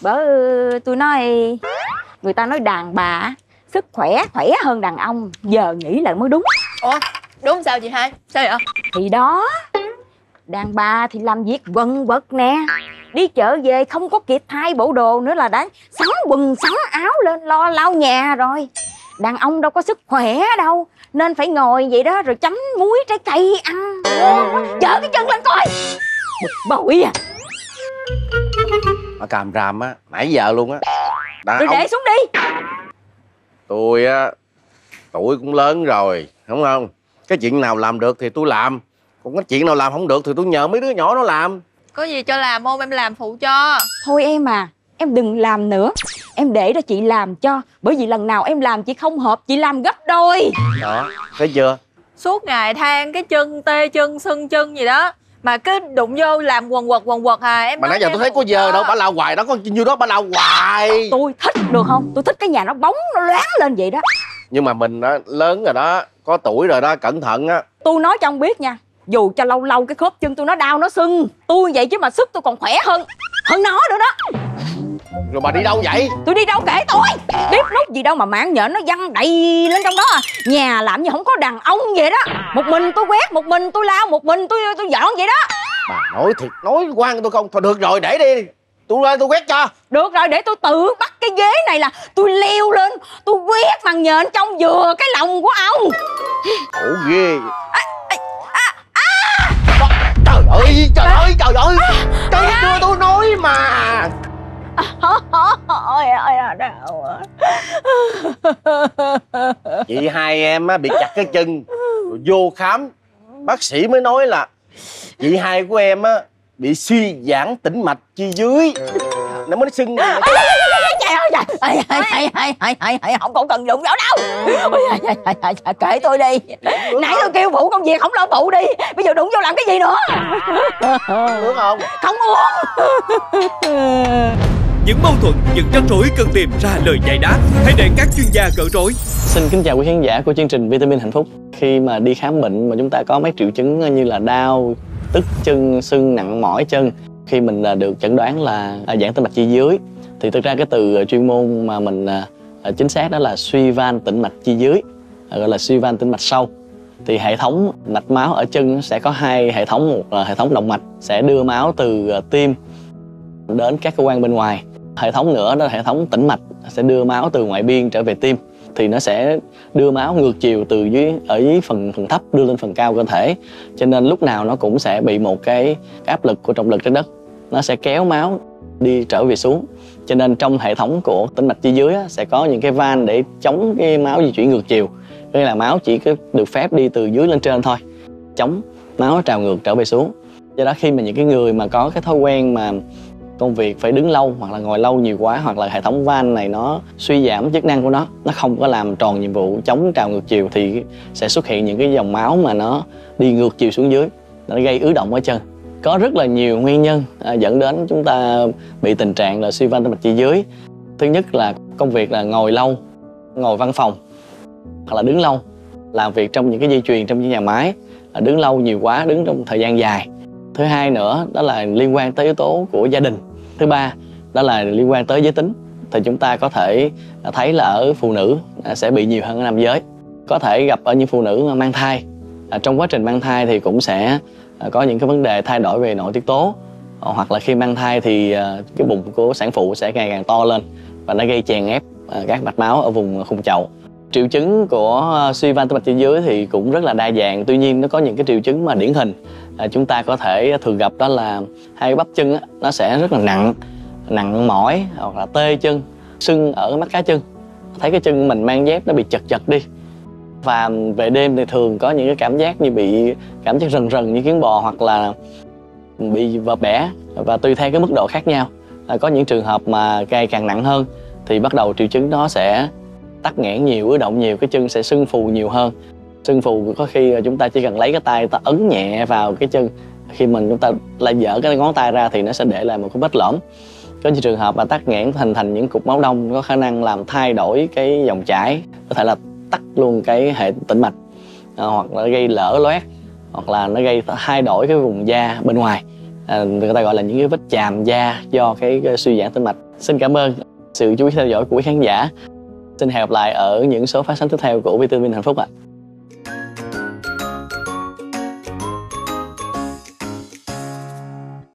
Bởi tôi nói Người ta nói đàn bà Sức khỏe khỏe hơn đàn ông Giờ nghĩ là mới đúng. Ủa đúng sao chị hai? Sao vậy? Thì đó Đàn bà thì làm việc quần quật nè Đi chợ về không có kịp thay bộ đồ nữa là đã sắn quần sắn áo lên lo lau nhà rồi. Đàn ông đâu có sức khỏe đâu Nên phải ngồi vậy đó rồi chấm muối trái cây ăn. Chở cái chân lên coi. Bực bội à Mà càm ràm á. Nãy giờ luôn á. Đàn Rồi ông để xuống đi. Tôi á tuổi cũng lớn rồi đúng không? Cái chuyện nào làm được thì tôi làm. Còn cái chuyện nào làm không được thì tôi nhờ mấy đứa nhỏ nó làm. Có gì cho làm không? Em làm phụ cho. Thôi em à Em đừng làm nữa. Em để cho chị làm cho. Bởi vì lần nào em làm chị không hợp Chị làm gấp đôi. Đó thấy chưa? Suốt ngày than cái chân tê chân sưng chân gì đó mà cứ đụng vô làm quần quật quần quật à em mà nãy giờ tôi thấy có giờ cho. đâu bà lao hoài đó có nhiêu đó bà lao hoài. Tôi thích được không? Tôi thích cái nhà nó bóng nó loáng lên vậy đó. Nhưng mà mình á lớn rồi đó có tuổi rồi đó cẩn thận á. Tôi nói cho ông biết nha Dù cho lâu lâu cái khớp chân tôi nó đau nó sưng Tôi vậy chứ mà sức tôi còn khỏe hơn Hơn nó nữa đó rồi bà đi đâu vậy? Tôi đi đâu kể tôi? Biết nút gì đâu mà mạng nhện nó văng đầy lên trong đó à. Nhà làm như không có đàn ông vậy đó. Một mình tôi quét Một mình tôi lao Một mình tôi tôi dọn vậy đó. Bà nói thiệt nói quan tôi không? Thôi được rồi để đi. Tôi lên tôi quét cho. Được rồi để tôi tự bắt cái ghế này là Tôi leo lên Tôi quét màn nhện trong vừa cái lòng của ông. Khổ ghê chị hai em á bị chặt cái chân. Rồi vô khám bác sĩ mới nói là chị hai của em á bị suy giãn tĩnh mạch chi dưới. Nó mới sưng Trời ơi trời. Ơi, ơi, ơi, ơi, ơi, ơi, ơi, Không còn cần đụng vào đâu. Ôi, Kệ tôi đi. Nãy tôi kêu phụ công việc không lo phụ đi. Bây giờ đụng vô làm cái gì nữa? Đúng không? Không uống Những mâu thuẫn, những rắc rối cần tìm ra lời giải đáp. Hãy để các chuyên gia gỡ rối. Xin kính chào quý khán giả của chương trình Vitamin Hạnh Phúc. Khi mà đi khám bệnh mà chúng ta có mấy triệu chứng như là đau, tức chân, sưng nặng mỏi chân, khi mình à, được chẩn đoán là à, giãn tĩnh mạch chi dưới thì thực ra cái từ à, chuyên môn mà mình chính xác đó là suy van tĩnh mạch chi dưới, gọi là suy van tĩnh mạch sâu. Thì hệ thống mạch máu ở chân sẽ có hai hệ thống, một là hệ thống động mạch sẽ đưa máu từ tim đến các cơ quan bên ngoài. Hệ thống nữa đó là hệ thống tĩnh mạch sẽ đưa máu từ ngoại biên trở về tim. Thì nó sẽ đưa máu ngược chiều từ dưới ở dưới phần phần thấp đưa lên phần cao cơ thể. Cho nên lúc nào nó cũng sẽ bị một cái, áp lực của trọng lực trên đất. Nó sẽ kéo máu đi trở về xuống. Cho nên trong hệ thống của tĩnh mạch chi dưới á, sẽ có những cái van để chống cái máu di chuyển ngược chiều. Nghĩa là máu chỉ có được phép đi từ dưới lên trên thôi. Chống máu trào ngược trở về xuống. Do đó khi mà những cái người mà có cái thói quen mà công việc phải đứng lâu hoặc là ngồi lâu nhiều quá hoặc là hệ thống van này nó suy giảm chức năng của nó nó không có làm tròn nhiệm vụ chống trào ngược chiều thì sẽ xuất hiện những cái dòng máu mà nó đi ngược chiều xuống dưới nó gây ứ động ở chân. Có rất là nhiều nguyên nhân à, dẫn đến chúng ta bị tình trạng là suy van tim mạch chi dưới. Thứ nhất là công việc là ngồi lâu ngồi văn phòng hoặc là đứng lâu làm việc trong những cái dây chuyền trong những nhà máy à, đứng lâu nhiều quá đứng trong thời gian dài. Thứ hai nữa đó là liên quan tới yếu tố của gia đình thứ ba đó là liên quan tới giới tính. Thì chúng ta có thể thấy là ở phụ nữ à, sẽ bị nhiều hơn ở nam giới. Có thể gặp ở những phụ nữ mang thai. À, trong quá trình mang thai thì cũng sẽ à, có những cái vấn đề thay đổi về nội tiết tố. Ờ, hoặc là khi mang thai thì à, cái bụng của sản phụ sẽ ngày càng to lên và nó gây chèn ép các mạch máu ở vùng khung chậu triệu chứng của ờ, suy van tĩnh mạch chi dưới thì cũng rất là đa dạng. Tuy nhiên nó có những cái triệu chứng mà điển hình à, chúng ta có thể thường gặp đó là hai bắp chân á, nó sẽ rất là nặng nặng mỏi hoặc là tê chân sưng ở mắt cá chân. Thấy cái chân mình mang dép nó bị chật chật đi. Và về đêm thì thường có những cái cảm giác như bị cảm giác rần rần như kiến bò hoặc là bị vợp bẻ và tùy theo cái mức độ khác nhau. À, có những trường hợp mà ngày càng nặng hơn thì bắt đầu triệu chứng nó sẽ tắc nghẽn nhiều ứ động nhiều cái chân sẽ sưng phù nhiều hơn. Sưng phù có khi là chúng ta chỉ cần lấy cái tay ta ấn nhẹ vào cái chân. Khi mình chúng ta lại dở cái ngón tay ra thì nó sẽ để lại một cái vết lõm. Có những trường hợp mà tắc nghẽn hình thành những cục máu đông có khả năng làm thay đổi cái dòng chảy có thể là tắc luôn cái hệ tĩnh mạch à, hoặc là gây lở loét hoặc là nó gây thay đổi cái vùng da bên ngoài. À, người ta gọi là những cái vết chàm da do cái, cái suy giãn tĩnh mạch. Xin cảm ơn sự chú ý theo dõi của quý khán giả xin hẹn gặp lại ở những số phát sóng tiếp theo của vitamin hạnh phúc ạ.